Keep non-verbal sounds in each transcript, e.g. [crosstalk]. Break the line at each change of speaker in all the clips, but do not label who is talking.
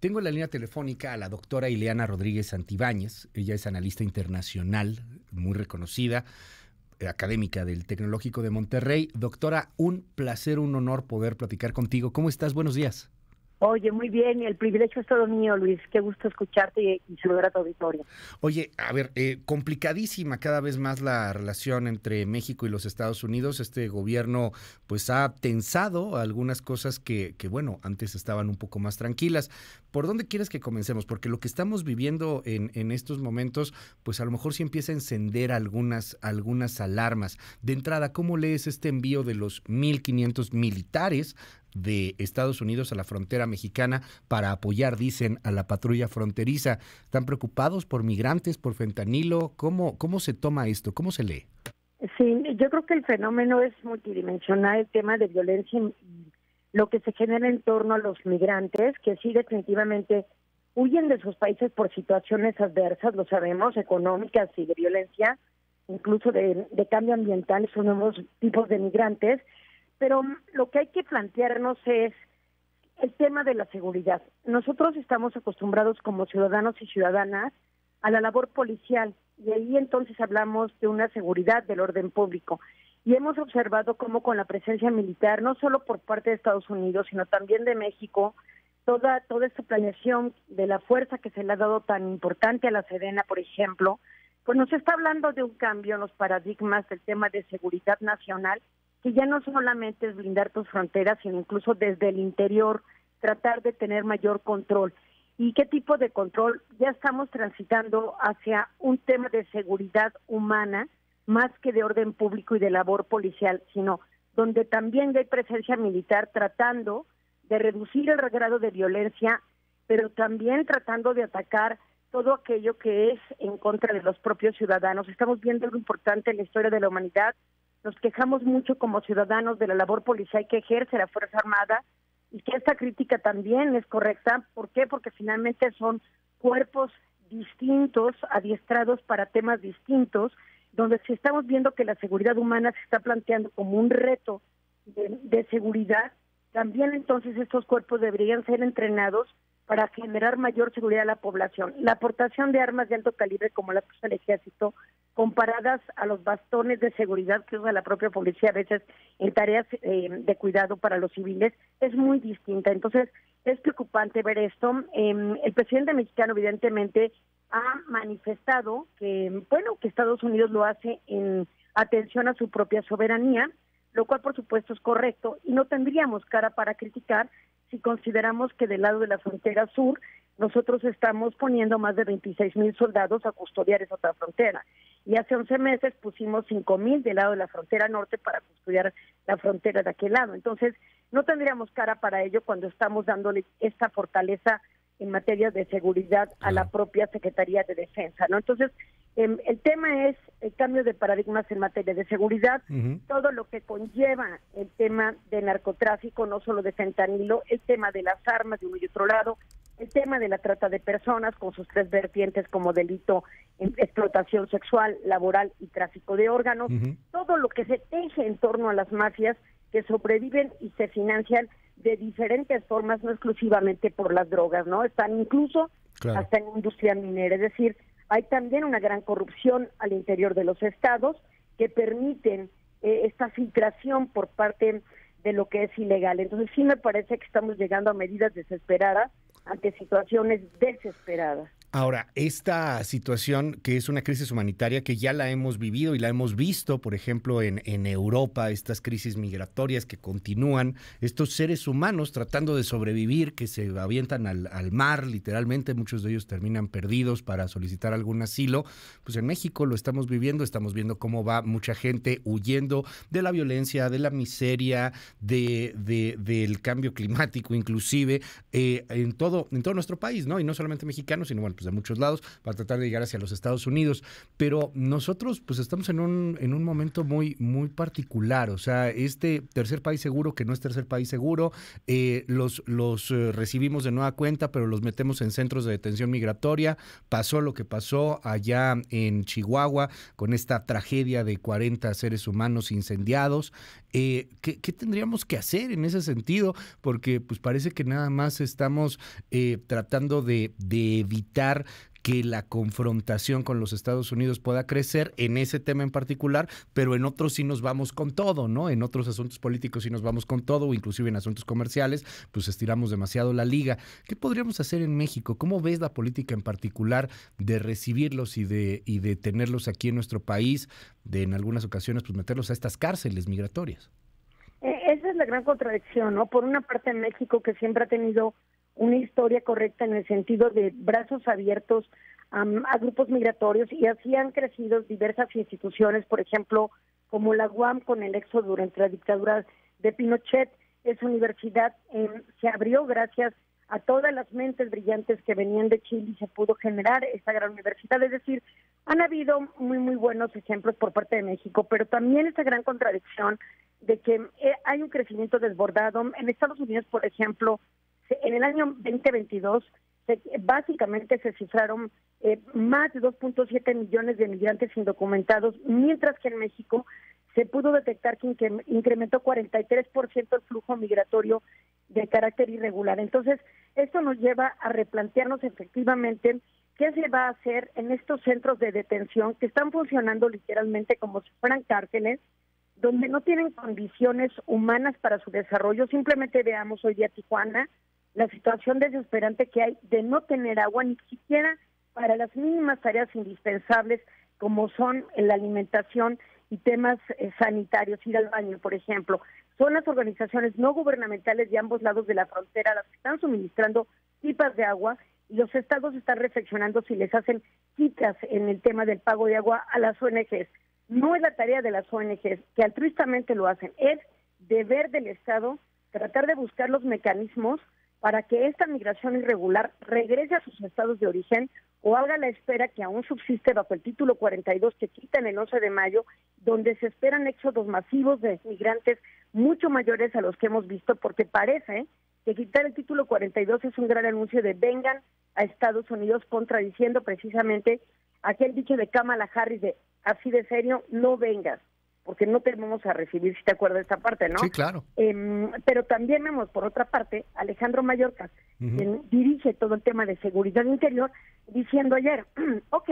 Tengo en la línea telefónica a la doctora Ileana Rodríguez Santibáñez. Ella es analista internacional, muy reconocida, eh, académica del Tecnológico de Monterrey. Doctora, un placer, un honor poder platicar contigo. ¿Cómo estás? Buenos días.
Oye, muy bien, el privilegio es todo mío, Luis. Qué gusto escucharte y, a tu auditorio.
Oye, a ver, eh, complicadísima cada vez más la relación entre México y los Estados Unidos. Este gobierno, pues, ha tensado algunas cosas que, que, bueno, antes estaban un poco más tranquilas. ¿Por dónde quieres que comencemos? Porque lo que estamos viviendo en, en estos momentos, pues, a lo mejor sí empieza a encender algunas, algunas alarmas. De entrada, ¿cómo lees este envío de los 1.500 militares de Estados Unidos a la frontera mexicana para apoyar, dicen, a la patrulla fronteriza. ¿Están preocupados por migrantes, por fentanilo? ¿Cómo, cómo se toma esto? ¿Cómo se lee?
Sí, yo creo que el fenómeno es multidimensional, el tema de violencia lo que se genera en torno a los migrantes, que sí definitivamente huyen de sus países por situaciones adversas, lo sabemos, económicas y de violencia, incluso de, de cambio ambiental, son nuevos tipos de migrantes, pero lo que hay que plantearnos es el tema de la seguridad. Nosotros estamos acostumbrados como ciudadanos y ciudadanas a la labor policial y ahí entonces hablamos de una seguridad del orden público. Y hemos observado cómo con la presencia militar, no solo por parte de Estados Unidos, sino también de México, toda, toda esta planeación de la fuerza que se le ha dado tan importante a la Sedena, por ejemplo, pues nos está hablando de un cambio en los paradigmas del tema de seguridad nacional que ya no solamente es blindar tus fronteras, sino incluso desde el interior tratar de tener mayor control. ¿Y qué tipo de control? Ya estamos transitando hacia un tema de seguridad humana, más que de orden público y de labor policial, sino donde también hay presencia militar tratando de reducir el grado de violencia, pero también tratando de atacar todo aquello que es en contra de los propios ciudadanos. Estamos viendo algo importante en la historia de la humanidad, nos quejamos mucho como ciudadanos de la labor policial que ejerce la Fuerza Armada y que esta crítica también es correcta. ¿Por qué? Porque finalmente son cuerpos distintos, adiestrados para temas distintos, donde si estamos viendo que la seguridad humana se está planteando como un reto de, de seguridad, también entonces estos cuerpos deberían ser entrenados para generar mayor seguridad a la población. La aportación de armas de alto calibre como que usa el ejército, comparadas a los bastones de seguridad que usa la propia policía a veces en tareas eh, de cuidado para los civiles, es muy distinta. Entonces, es preocupante ver esto. Eh, el presidente mexicano, evidentemente, ha manifestado que, bueno, que Estados Unidos lo hace en atención a su propia soberanía, lo cual por supuesto es correcto y no tendríamos cara para criticar si consideramos que del lado de la frontera sur nosotros estamos poniendo más de 26 mil soldados a custodiar esa otra frontera. Y hace 11 meses pusimos 5 mil del lado de la frontera norte para custodiar la frontera de aquel lado. Entonces, no tendríamos cara para ello cuando estamos dándole esta fortaleza en materia de seguridad a la propia Secretaría de Defensa, ¿no? Entonces, el tema es el cambio de paradigmas en materia de seguridad, todo lo que conlleva el tema de narcotráfico, no solo de fentanilo, el tema de las armas de uno y otro lado, el tema de la trata de personas con sus tres vertientes como delito, explotación sexual, laboral y tráfico de órganos, todo lo que se teje en torno a las mafias que sobreviven y se financian de diferentes formas, no exclusivamente por las drogas, ¿no? Están incluso hasta en industria minera, es decir, hay también una gran corrupción al interior de los estados que permiten eh, esta filtración por parte de lo que es ilegal. Entonces sí me parece que estamos llegando a medidas desesperadas ante situaciones desesperadas.
Ahora, esta situación que es una crisis humanitaria que ya la hemos vivido y la hemos visto, por ejemplo, en, en Europa, estas crisis migratorias que continúan, estos seres humanos tratando de sobrevivir, que se avientan al, al, mar, literalmente, muchos de ellos terminan perdidos para solicitar algún asilo, pues en México lo estamos viviendo, estamos viendo cómo va mucha gente huyendo de la violencia, de la miseria, de, de del cambio climático, inclusive, eh, en, todo, en todo nuestro país, ¿no? Y no solamente mexicanos, sino bueno, pues, de muchos lados para tratar de llegar hacia los Estados Unidos. Pero nosotros pues estamos en un, en un momento muy, muy particular. O sea, este tercer país seguro que no es tercer país seguro, eh, los, los eh, recibimos de nueva cuenta, pero los metemos en centros de detención migratoria. Pasó lo que pasó allá en Chihuahua con esta tragedia de 40 seres humanos incendiados. Eh, ¿qué, tendríamos que hacer en ese sentido? Porque pues parece que nada más estamos eh, tratando de, de evitar que la confrontación con los Estados Unidos pueda crecer en ese tema en particular, pero en otros sí nos vamos con todo, ¿no? En otros asuntos políticos sí nos vamos con todo, o inclusive en asuntos comerciales, pues estiramos demasiado la liga. ¿Qué podríamos hacer en México? ¿Cómo ves la política en particular de recibirlos y de, y de tenerlos aquí en nuestro país, de en algunas ocasiones pues meterlos a estas cárceles migratorias?
Eh, esa es la gran contradicción, ¿no? Por una parte México que siempre ha tenido una historia correcta en el sentido de brazos abiertos a grupos migratorios y así han crecido diversas instituciones, por ejemplo, como la UAM con el éxodo durante la dictadura de Pinochet. Esa universidad em, se abrió gracias a todas las mentes brillantes que venían de Chile y se pudo generar esta gran universidad. Es decir, han habido muy, muy buenos ejemplos por parte de México, pero también esta gran contradicción de que eh, hay un crecimiento desbordado. En Estados Unidos, por ejemplo, en el año 2022 básicamente se cifraron eh, más de 2.7 millones de migrantes indocumentados, mientras que en México se pudo detectar que incrementó 43% el flujo migratorio de carácter irregular. Entonces, esto nos lleva a replantearnos efectivamente qué se va a hacer en estos centros de detención que están funcionando literalmente como si fueran cárceles, donde no tienen condiciones humanas para su desarrollo. Simplemente veamos hoy día Tijuana, la situación desesperante que hay de no tener agua ni siquiera para las mínimas tareas indispensables como son la alimentación y temas eh, sanitarios, ir al baño, por ejemplo. Son las organizaciones no gubernamentales de ambos lados de la frontera las que están suministrando pipas de agua y los estados están reflexionando si les hacen citas en el tema del pago de agua a las ONGs. No es la tarea de las ONGs, que altruistamente lo hacen, es deber del Estado tratar de buscar los mecanismos para que esta migración irregular regrese a sus estados de origen o haga la espera que aún subsiste bajo el título 42 que quitan el 11 de mayo, donde se esperan éxodos masivos de migrantes mucho mayores a los que hemos visto, porque parece que quitar el título 42 es un gran anuncio de vengan a Estados Unidos contradiciendo precisamente aquel dicho de Kamala Harris de así de serio, no vengas porque no tenemos a recibir, si te acuerdas esta parte, ¿no?
Sí, claro.
Em, pero también vemos, por otra parte, Alejandro Mallorca, quien dirige todo el tema de seguridad interior, diciendo ayer, [clears throat] ok,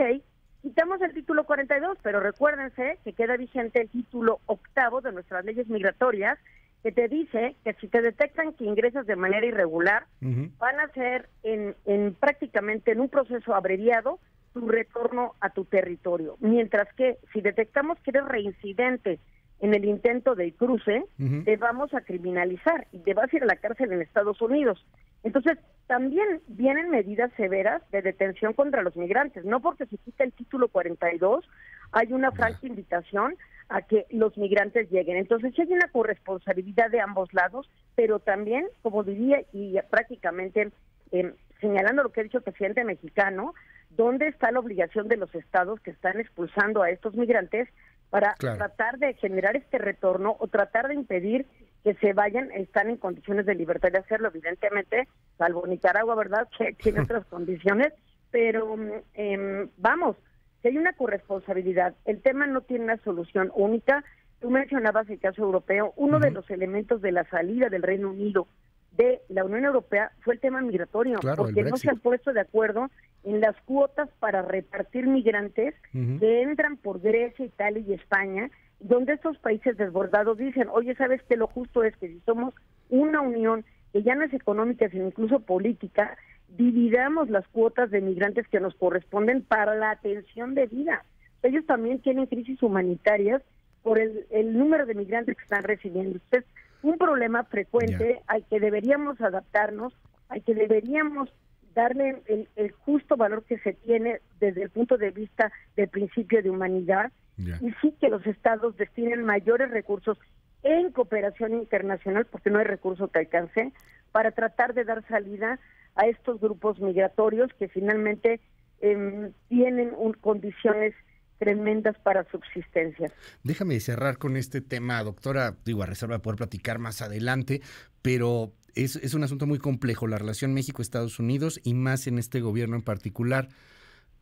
quitamos el título 42, pero recuérdense que queda vigente el título octavo de nuestras leyes migratorias, que te dice que si te detectan que ingresas de manera irregular, van a ser en, en prácticamente en un proceso abreviado tu retorno a tu territorio. Mientras que si detectamos que eres reincidente en el intento de cruce, te vamos a criminalizar y te vas a ir a la cárcel en Estados Unidos. Entonces, también vienen medidas severas de detención contra los migrantes, no porque se quita el título 42, hay una franca invitación a que los migrantes lleguen. Entonces, hay una corresponsabilidad de ambos lados, pero también, como diría, y prácticamente eh, señalando lo que ha dicho el presidente mexicano, ¿dónde está la obligación de los estados que están expulsando a estos migrantes para tratar de generar este retorno o tratar de impedir que se vayan, están en condiciones de libertad de hacerlo, evidentemente, salvo Nicaragua, ¿verdad?, que [laughs] tiene otras condiciones, pero eh, vamos, si hay una corresponsabilidad, el tema no tiene una solución única, tú mencionabas el caso europeo, uno de los elementos de la salida del Reino Unido de la Unión Europea fue el tema migratorio, porque no se han puesto de acuerdo en las cuotas para repartir migrantes que entran por Grecia, Italia y España, donde estos países desbordados dicen, oye, ¿sabes que Lo justo es que si somos una unión que ya no es económica, sino incluso política, dividamos las cuotas de migrantes que nos corresponden para la atención de vida. Ellos también tienen crisis humanitarias por el, el número de migrantes que están recibiendo. Entonces, un problema frecuente al que deberíamos adaptarnos, al que deberíamos darle el, justo valor que se tiene desde el punto de vista del principio de humanidad y sí que los estados destinen mayores recursos en cooperación internacional, porque no hay recurso que alcance, para tratar de dar salida a estos grupos migratorios que finalmente em, tienen condiciones tremendas para subsistencia.
Déjame cerrar con este tema, doctora, digo, a reserva de poder platicar más adelante, pero es, es un asunto muy complejo, la relación México-Estados Unidos y más en este gobierno en particular.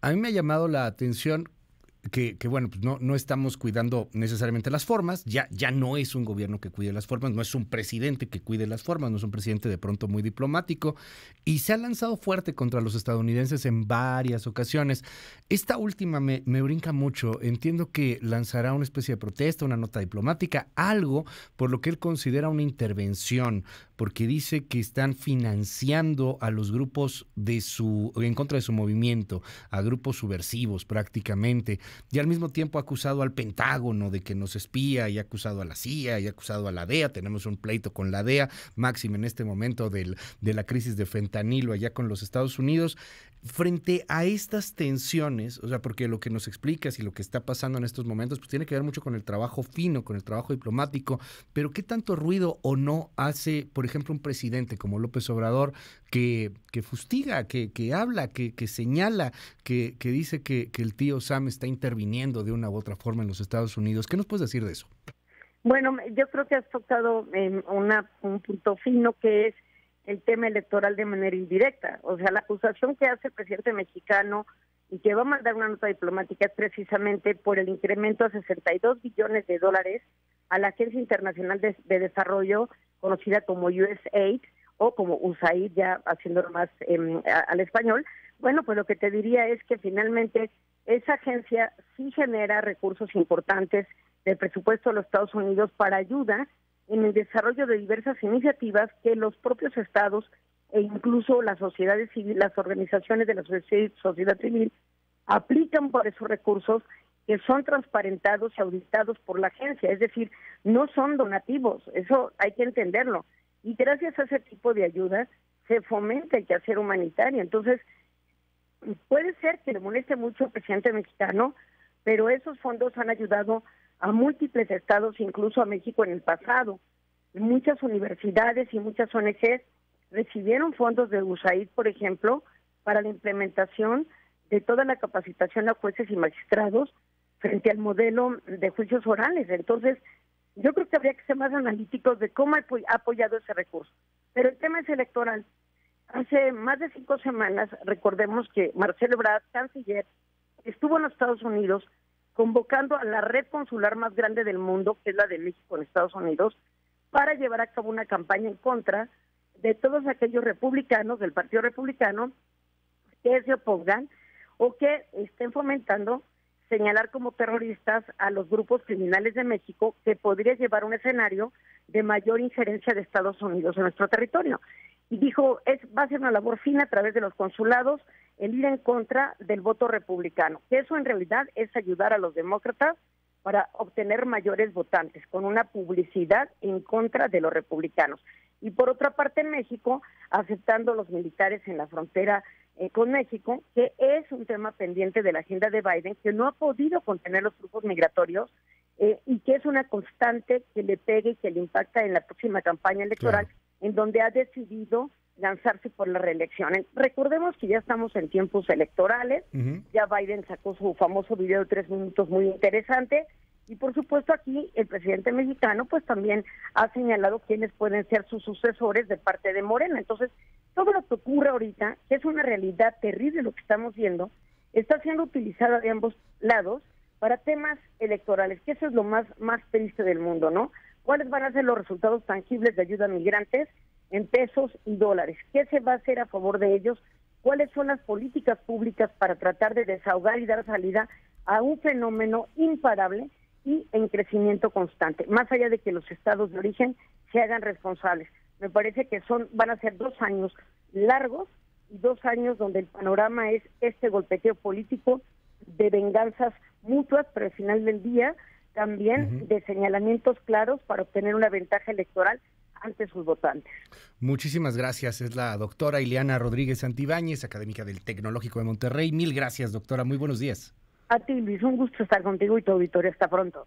A mí me ha llamado la atención que, bueno, pues no, no estamos cuidando necesariamente las formas, ya, ya no es un gobierno que cuide las formas, no es un presidente que cuide las formas, no es un presidente de pronto muy diplomático, y se ha lanzado fuerte contra los estadounidenses en varias ocasiones. Esta última me, me brinca mucho, entiendo que lanzará una especie de protesta, una nota diplomática, algo por lo que él considera una intervención, porque dice que están financiando a los grupos de su, en contra de su movimiento, a grupos subversivos prácticamente y al mismo tiempo ha acusado al Pentágono de que nos espía y ha acusado a la CIA y ha acusado a la DEA. Tenemos un pleito con la DEA, máximo en este momento del, de la crisis de fentanilo allá con los Estados Unidos. Frente a estas tensiones, o sea, porque lo que nos explicas y lo que está pasando en estos momentos, pues tiene que ver mucho con el trabajo fino, con el trabajo diplomático, pero ¿qué tanto ruido o no hace, por ejemplo, un presidente como López Obrador que, que fustiga, que, que habla, que, que señala, que, que dice que, que el tío Sam está interviniendo de una u otra forma en los Estados Unidos. ¿Qué nos puedes decir de eso?
Bueno, yo creo que has tocado en una, un punto fino que es el tema electoral de manera indirecta. O sea, la acusación que hace el presidente mexicano y que va a mandar una nota diplomática es precisamente por el incremento a 62 billones de dólares a la Agencia Internacional de, Desarrollo, conocida como USAID o como USAID, ya haciéndolo más em, al español. Bueno, pues lo que te diría es que finalmente esa agencia sí genera recursos importantes del presupuesto de los Estados Unidos para ayuda en el desarrollo de diversas iniciativas que los propios estados e incluso las sociedades civiles, las organizaciones de la sociedad civil aplican por esos recursos que son transparentados y auditados por la agencia, es decir, no son donativos, eso hay que entenderlo. Y gracias a ese tipo de ayuda se fomenta el quehacer humanitario. Entonces, puede ser que le moleste mucho al presidente mexicano, pero esos fondos han ayudado a múltiples estados, incluso a México en el pasado. Muchas universidades y muchas ONGs recibieron fondos de USAID, por ejemplo, para la implementación de toda la capacitación a jueces y magistrados frente al modelo de juicios orales. Entonces, yo creo que habría que ser más analíticos de cómo ha apoyado ese recurso. Pero el tema es electoral. Hace más de cinco semanas, recordemos que Marcelo Ebrard, canciller, estuvo en los Estados Unidos convocando a la red consular más grande del mundo, que es la de México en Estados Unidos, para llevar a cabo una campaña en contra de todos aquellos republicanos del Partido Republicano que se opongan o que estén fomentando señalar como terroristas a los grupos criminales de México que podría llevar un escenario de mayor injerencia de Estados Unidos en nuestro territorio. Y dijo, es va a ser una labor fina a través de los consulados el ir en contra del voto republicano. Eso en realidad es ayudar a los demócratas para obtener mayores votantes, con una publicidad en contra de los republicanos. Y por otra parte en México, aceptando los militares en la frontera eh, con México, que es un tema pendiente de la agenda de Biden, que no ha podido contener los grupos migratorios eh, y que es una constante que le pegue y que le impacta en la próxima campaña electoral, en donde ha decidido lanzarse por la reelección. Recordemos que ya estamos en tiempos electorales, ya Biden sacó su famoso video de tres minutos muy interesante y por supuesto aquí el presidente mexicano pues también ha señalado quiénes pueden ser sus sucesores de parte de Morena. Entonces, todo lo que ocurre ahorita, que es una realidad terrible lo que estamos viendo, está siendo utilizada de ambos lados para temas electorales, que eso es lo más, más triste del mundo, ¿no? ¿Cuáles van a ser los resultados tangibles de ayuda a migrantes? en pesos y dólares. ¿Qué se va a hacer a favor de ellos? ¿Cuáles son las políticas públicas para tratar de desahogar y dar salida a un fenómeno imparable y en crecimiento constante, más allá de que los estados de origen se hagan responsables? Me parece que son van a ser dos años largos y dos años donde el panorama es este golpeteo político de venganzas mutuas, pero al final del día también de señalamientos claros para obtener una ventaja electoral ante sus votantes.
Muchísimas gracias. Es la doctora Ileana Rodríguez Santibáñez, académica del Tecnológico de Monterrey. Mil gracias, doctora. Muy buenos días.
A ti, Luis. Un gusto estar contigo y tu auditorio. Hasta pronto.